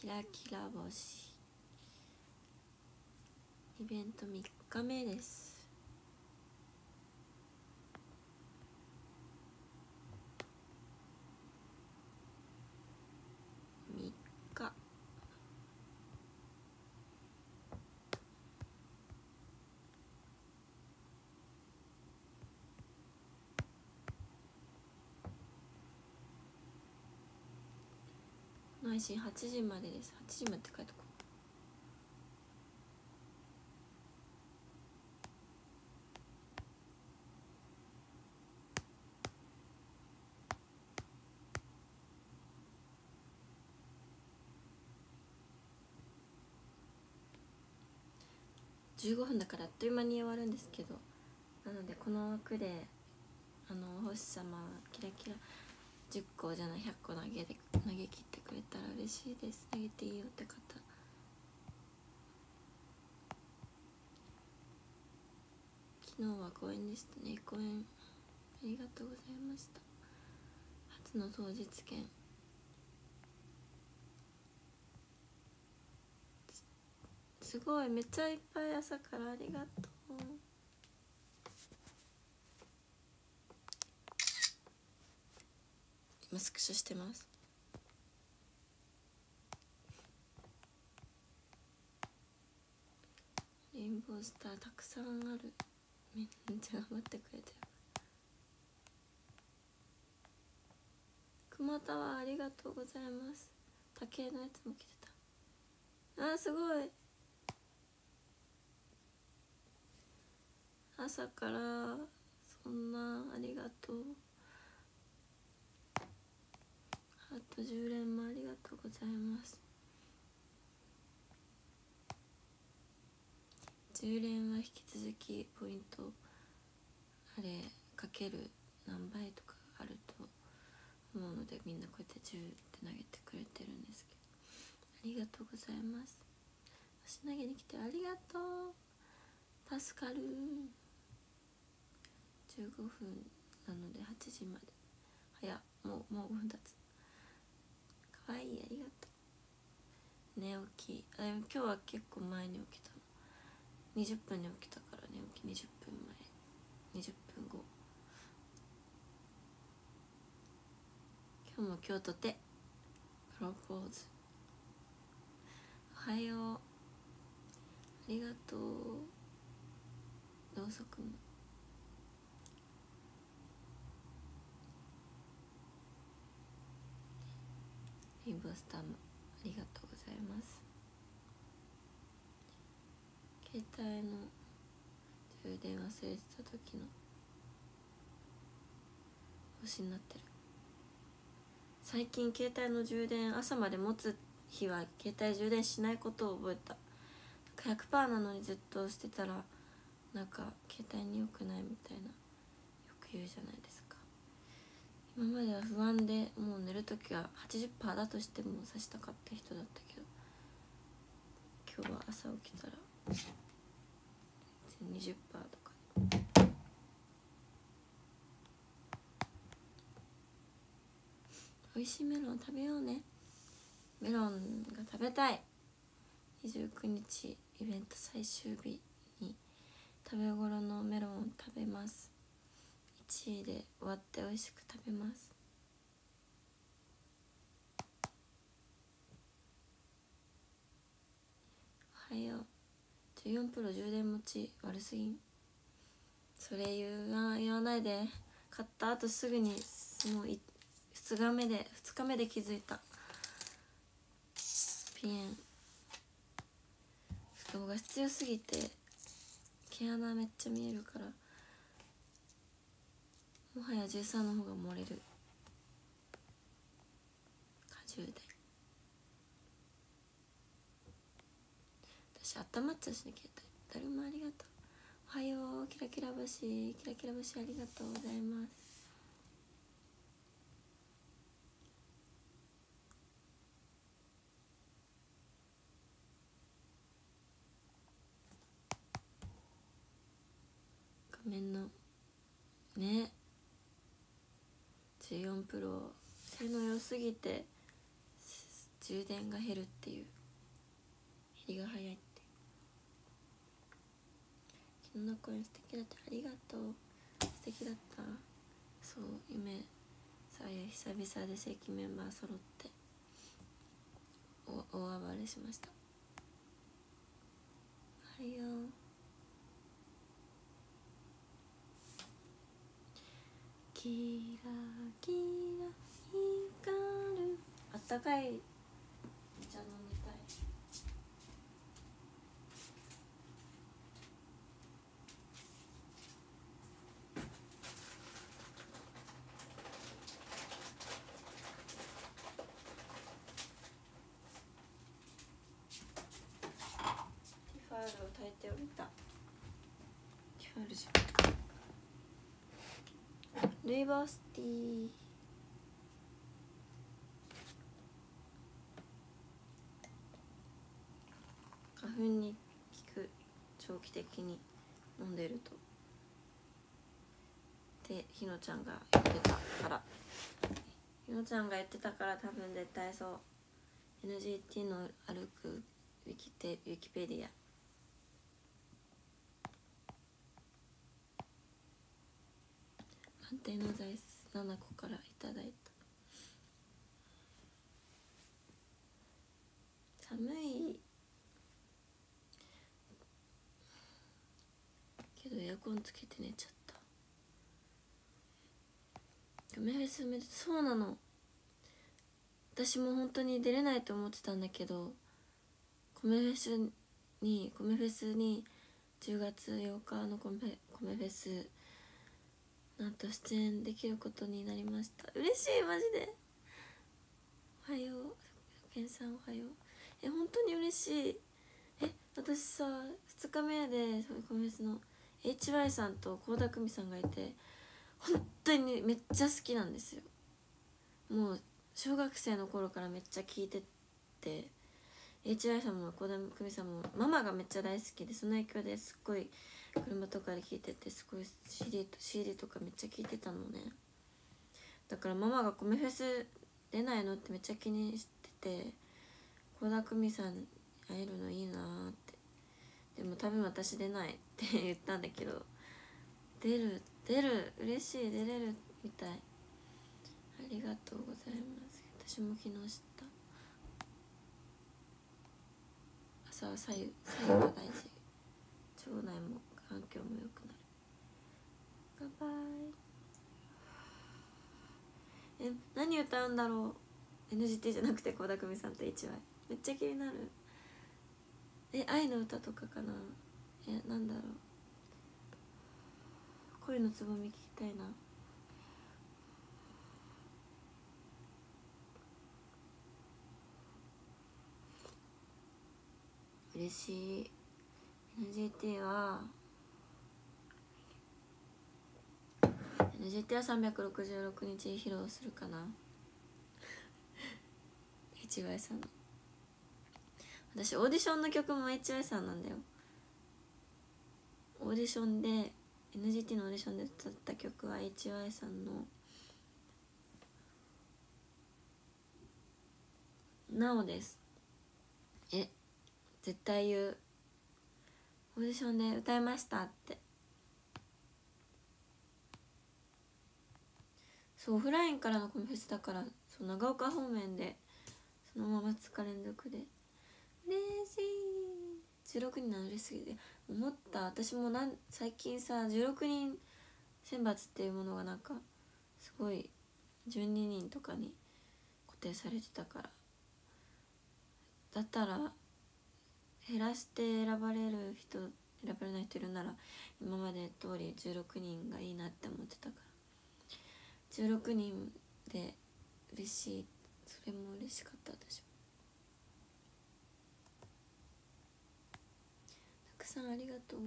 キラキラ星。イベント3日目です3日配信8時までです。8時までって書いてこう。15分だからあっという間に終わるんですけど。なのでこの枠であの星様キラキラ10個じゃない100個投げで投げ切ってくれたら嬉しいです投げていいよって方昨日は公演でしたね公演ありがとうございました初の当日券すすごいめっちゃいっぱい朝からありがとう今スクショしてます。レインボースターたくさんある。めっちゃ頑張ってくれてる。熊田はありがとうございます。竹のやつも来てた。あーすごい。朝からそんなありがとう。ハート10連もありがとうございます。10連は引き続きポイントあれかける何倍とかあると思うのでみんなこうやって10って投げてくれてるんですけどありがとうございます。星投げに来てありがとう。助かる。15分なので8時まで。早もうもう5分経つ。かわいいありがとう。寝起き。あでも今日は結構前に起きたの。20分に起きたから寝起き。20分前。20分後。今日も今日とて。プロポーズ。おはよう。ありがとう。ろうそくもレインボースターもありがとうございます。携帯の充電忘れてた時の星になってる。最近携帯の充電朝まで持つ日は携帯充電しないことを覚えた。100%なのにずっとしてたらなんか携帯に良くないみたいなよく言うじゃないですか。今までは不安でもう寝る時は80%だとしてもさしたかった人だったけど今日は朝起きたら20%とか。美味しいメロン食べようね。メロンが食べたい。29日イベント最終日に食べ頃のメロンを食べます。1位で終わって美味しく食べます。おはよ。う14プロ充電持ち悪すぎん。それ言わ言わないで。買った後すぐにもう2日目で2日目で気づいた。ピエン。動画強すぎて毛穴めっちゃ見えるから。もはや13の方が漏れる。果汁で。私温まっちゃうしね携帯。誰もありがとう。おはよう。キラキラ星。キラキラ星ありがとうございます。画面の。ね。14プロ。性能良すぎて充電が減るっていう。減りが早いって。昨日の公演素敵だったありがとう。素敵だった。そう夢。さあや久々で正規メンバー揃って。お大暴れしました。おはいよ。キラキラ光るあったかいお茶飲みたいティファールを炊いておいたティファールじゃんルイボスティー花粉に効く長期的に飲んでると。でひのちゃんが言ってたから。ひのちゃんが言ってたから多分絶対そう。NGT の歩くウィキテウィキペディア。安定の座椅子7個からいただいた。寒い。けどエアコンつけて寝ちゃった。梅フェスめでそうなの。私も本当に出れないと思ってたんだけど米フェスに米フェスに10月8日の米米フェスなんと出演できることになりました。嬉しいマジで。おはようけんさんおはよう。え本当に嬉しい。え私さ2日目でそういう米フェスの HY さんと倖田來未さんがいて本当にめっちゃ好きなんですよ。もう小学生の頃からめっちゃ聴いてて HY さんも倖田來未さんもママがめっちゃ大好きでその影響ですっごい車とかで聴いててすごい CD と CD とかめっちゃ聴いてたのね。だからママが米フェス出ないのってめっちゃ気にしてて倖田來未さんに会えるのいいなーって。でも多分私出ないって言ったんだけど出る出る嬉しい出れるみたい。ありがとうございます。私も昨日知った。朝は左右左右が大事。腸内も環境も良くなる。乾杯え何歌うんだろう？NGT じゃなくて倖田來未さんと HY めっちゃ気になる。え愛の歌とかかな？えなんだろう？恋のつぼみ聞きたいな。嬉しい。NGT は NGT は366日披露するかな？HY さんの。私オーディションの曲も HY さんなんだよ。オーディションで NGT のオーディションで歌った曲は HY さんの「なお」です。え絶対言う。オーディションで歌いましたって。そうオフラインからのコンフェスだからそう長岡方面でそのまま2日連続で。嬉しい。16人なの嬉しすぎて。思った。私もなん最近さ16人選抜っていうものがなんかすごい12人とかに固定されてたから。だったら減らして選ばれる人選ばれない人いるなら今まで通り16人がいいなって思ってたから。16人で嬉しい。それも嬉しかった私も。たくさんありがとう。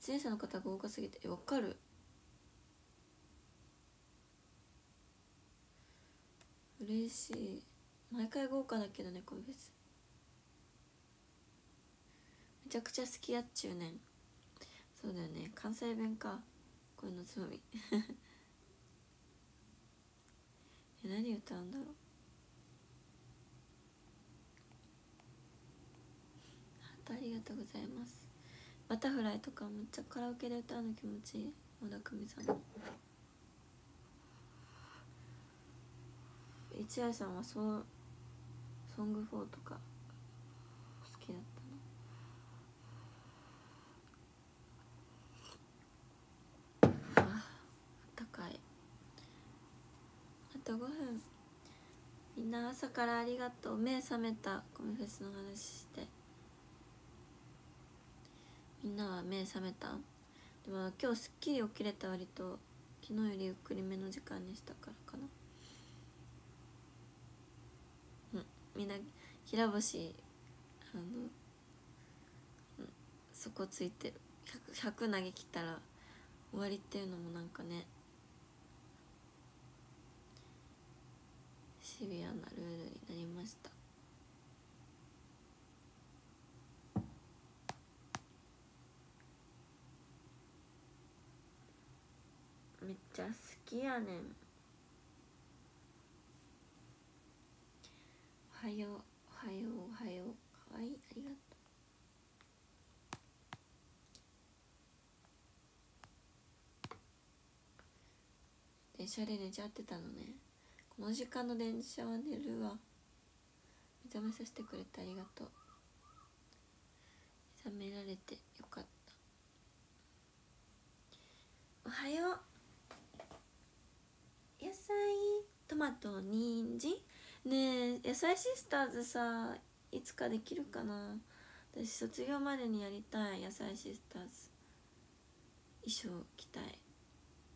出演者の方が豪華すぎてえわかる。嬉しい。毎回豪華だけどねコンフェスめちゃくちゃ好きやっちゅうねん。そうだよね。関西弁か。こういうのつまみ。何歌うんだろう？ありがとうございます。バタフライとかむっちゃカラオケで歌うの気持ちいい。小田久美さんの。一愛さんはソソング4とか好きだった？んな朝からありがとう。目覚めた。コミフェスの話して。みんなは目覚めた？でも今日すっきり起きれた割と昨日よりゆっくりめの時間にしたからかな。うんみんな平星あの、うん、そこついてる。100, 100投げ切ったら終わりっていうのもなんかねシビアなルールになりました。めっちゃ好きやねん。おはようおはようおはよう。かわいいありがとう。電車で寝ちゃってたのねこの時間の電車は寝るわ。目覚めさせてくれてありがとう。目覚められてよかった。おはよう。野菜。トマト人参。ねえ野菜シスターズさいつかできるかな。私卒業までにやりたい。野菜シスターズ。衣装着たい。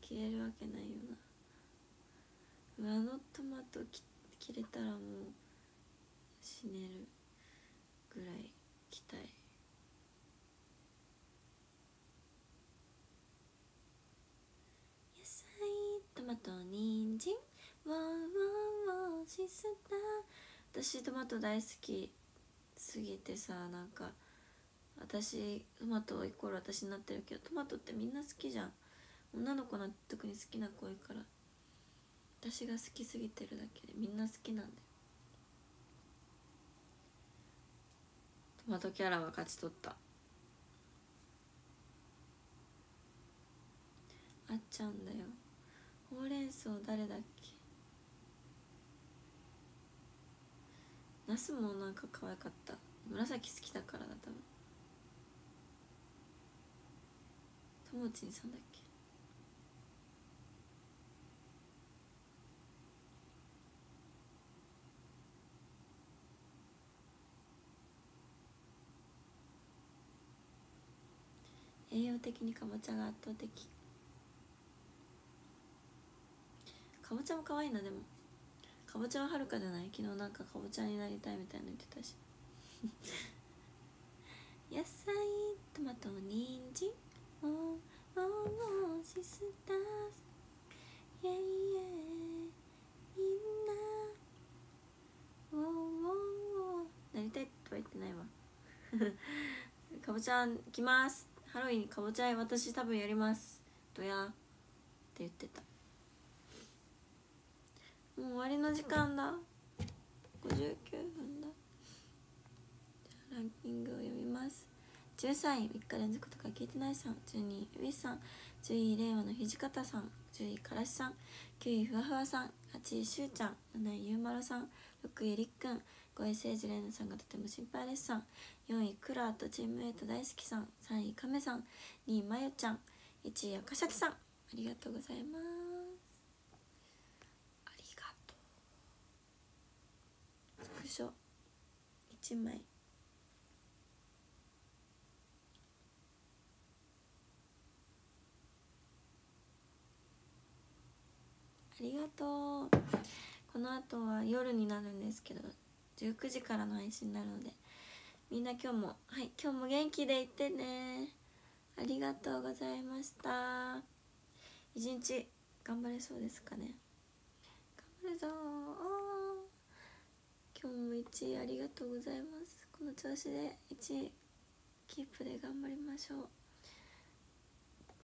着れるわけないよな。あのトマト着れたらもう死ねるぐらい着たい。野菜トマト人参わーわーわーシスター私トマト大好き。すぎてさなんか私トマトイコール私になってるけどトマトってみんな好きじゃん。女の子なんて特に好きな子多いから。私が好きすぎてるだけでみんな好きなんだよ。トマトキャラは勝ち取った。あっちゃんだよ。ほうれん草誰だっけ？ナスもなんか可愛かった。紫好きだからだ多分。ともちんさんだっけ？栄養的にかぼちゃが圧倒的。かぼちゃも可愛いなでも。かぼちゃははるかじゃない？昨日なんかかぼちゃになりたいみたいな言ってたし。野菜トマト人参。おおおシスターズ。イェイイェイみんな。おおおなりたいとは言ってないわ。かぼちゃん来ます。ハロウィンかぼちゃい私多分やります。どやって言ってた。もう終わりの時間だ。59分だ。じゃあランキングを読みます。13位3日連続とか聞いてないさん。12位ウィスさん。10位令和の土方さん。10位からしさん。9位ふわふわさん。8位しゅうちゃん。7位ゆうまるさん。6位りっくん。5位せいじれいなさんがとても心配ですさん。4位クラーとチームメイト大好きさん。3位カメさん2位まゆちゃん。1位赤崎さん。ありがとうございます。書。1枚。ありがとう。この後は夜になるんですけど。19時からの配信になるのでみんな今日もはい今日も元気でいってね。ありがとうございました。一日頑張れそうですかね。頑張るぞ今日も1位ありがとうございます。この調子で1位キープで頑張りましょう。